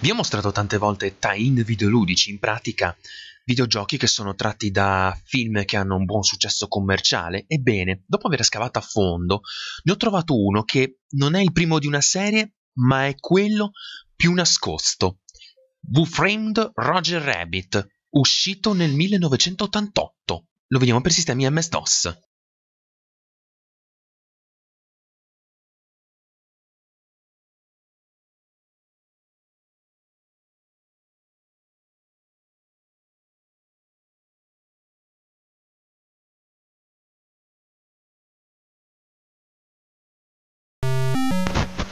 Vi ho mostrato tante volte tie-in videoludici, in pratica videogiochi che sono tratti da film che hanno un buon successo commerciale. Ebbene, dopo aver scavato a fondo, ne ho trovato uno che non è il primo di una serie, ma è quello più nascosto. W-Framed Roger Rabbit, uscito nel 1988. Lo vediamo per sistemi MS-DOS.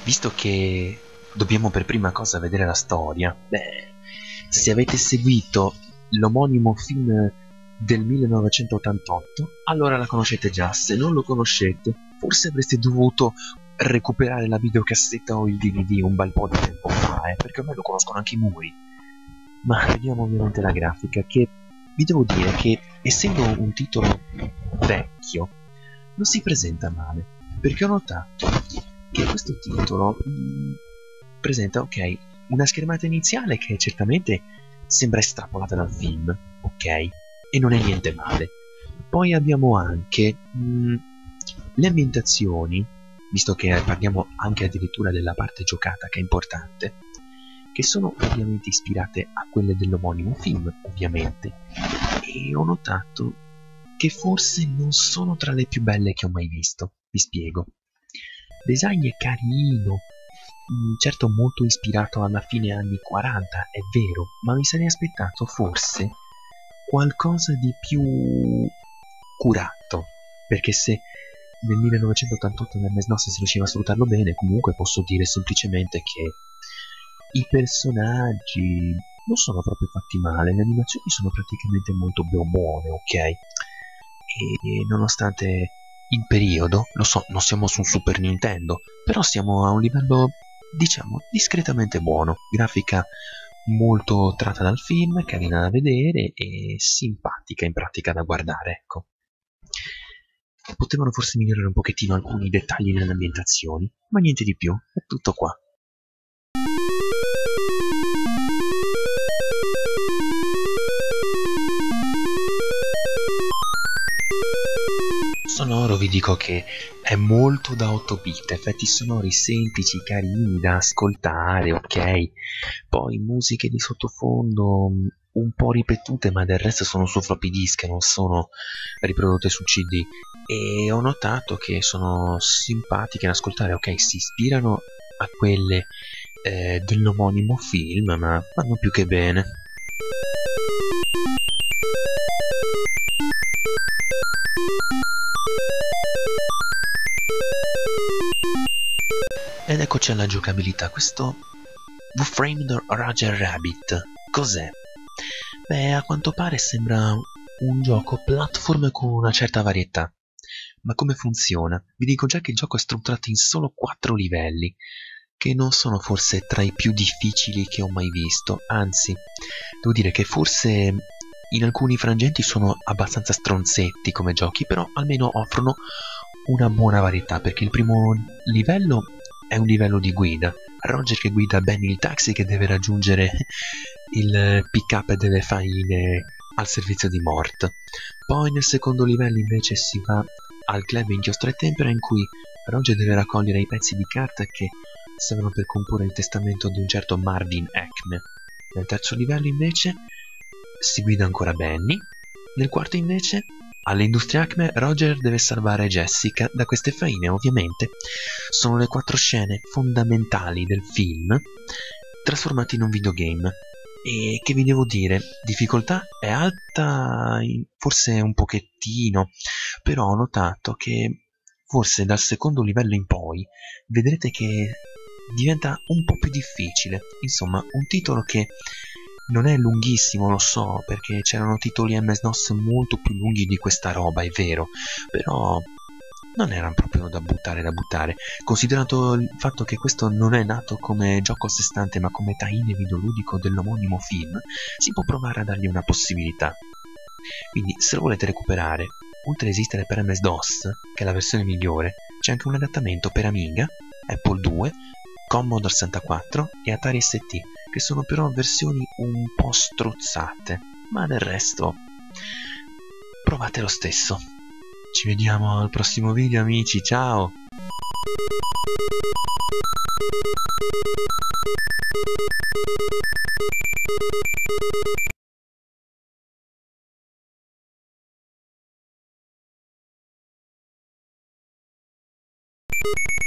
Visto che dobbiamo per prima cosa vedere la storia, beh, se avete seguito l'omonimo film del 1988, allora la conoscete già. Se non lo conoscete, forse avreste dovuto recuperare la videocassetta o il DVD un bel po' di tempo fa, eh, perché ormai lo conoscono anche i muri. Ma vediamo ovviamente la grafica, che vi devo dire che essendo un titolo vecchio, non si presenta male, perché ho notato che questo titolo mh, mm, presenta, ok, una schermata iniziale che certamente sembra estrapolata dal film, ok, e non è niente male. Poi abbiamo anche mh, mm, le ambientazioni, visto che parliamo anche addirittura della parte giocata che è importante, che sono ovviamente ispirate a quelle dell'omonimo film, ovviamente, e ho notato che forse non sono tra le più belle che ho mai visto. Vi spiego design è carino, certo molto ispirato alla fine anni 40, è vero, ma mi sarei aspettato forse qualcosa di più curato, perché se nel 1988 nel MS si riusciva a sfruttarlo bene, comunque posso dire semplicemente che i personaggi non sono proprio fatti male, le animazioni sono praticamente molto buone, ok? E nonostante in periodo, lo so, non siamo su un Super Nintendo, però siamo a un livello, diciamo, discretamente buono. Grafica molto tratta dal film, carina da vedere e simpatica in pratica da guardare, ecco. Potevano forse migliorare un pochettino alcuni dettagli nelle ambientazioni, ma niente di più, è tutto qua. sonoro vi dico che è molto da 8 bit, effetti sonori semplici, carini da ascoltare, ok? Poi musiche di sottofondo mm, un po' ripetute, ma del resto sono su floppy disk, non sono riprodotte su CD. E ho notato che sono simpatiche da ascoltare, ok? Si ispirano a quelle eh, dell'omonimo film, ma vanno più che bene. Eccoci alla giocabilità. Questo V-Framed Roger Rabbit cos'è? Beh, a quanto pare sembra un gioco platform con una certa varietà. Ma come funziona? Vi dico già che il gioco è strutturato in solo 4 livelli, che non sono forse tra i più difficili che ho mai visto, anzi, devo dire che forse in alcuni frangenti sono abbastanza stronzetti come giochi, però almeno offrono una buona varietà, perché il primo livello è un livello di guida. Roger che guida bene il taxi che deve raggiungere il pick up delle faine al servizio di Mort. Poi nel secondo livello invece si va al club inchiostro e tempera in cui Roger deve raccogliere i pezzi di carta che servono per comporre il testamento di un certo Marvin Acme. Nel terzo livello invece si guida ancora Benny. Nel quarto invece All'industria Acme Roger deve salvare Jessica da queste faine, ovviamente. Sono le quattro scene fondamentali del film trasformate in un videogame. E che vi devo dire, difficoltà è alta forse un pochettino, però ho notato che forse dal secondo livello in poi vedrete che diventa un po' più difficile. Insomma, un titolo che non è lunghissimo, lo so, perché c'erano titoli MS-DOS molto più lunghi di questa roba, è vero, però non erano proprio da buttare da buttare, considerato il fatto che questo non è nato come gioco a sé stante ma come tie-in videoludico dell'omonimo film, si può provare a dargli una possibilità. Quindi se lo volete recuperare, oltre ad esistere per MS-DOS, che è la versione migliore, c'è anche un adattamento per Amiga, Apple II, Commodore 64 e Atari ST, che sono però versioni un po' strozzate, ma del resto provate lo stesso. Ci vediamo al prossimo video amici, ciao! you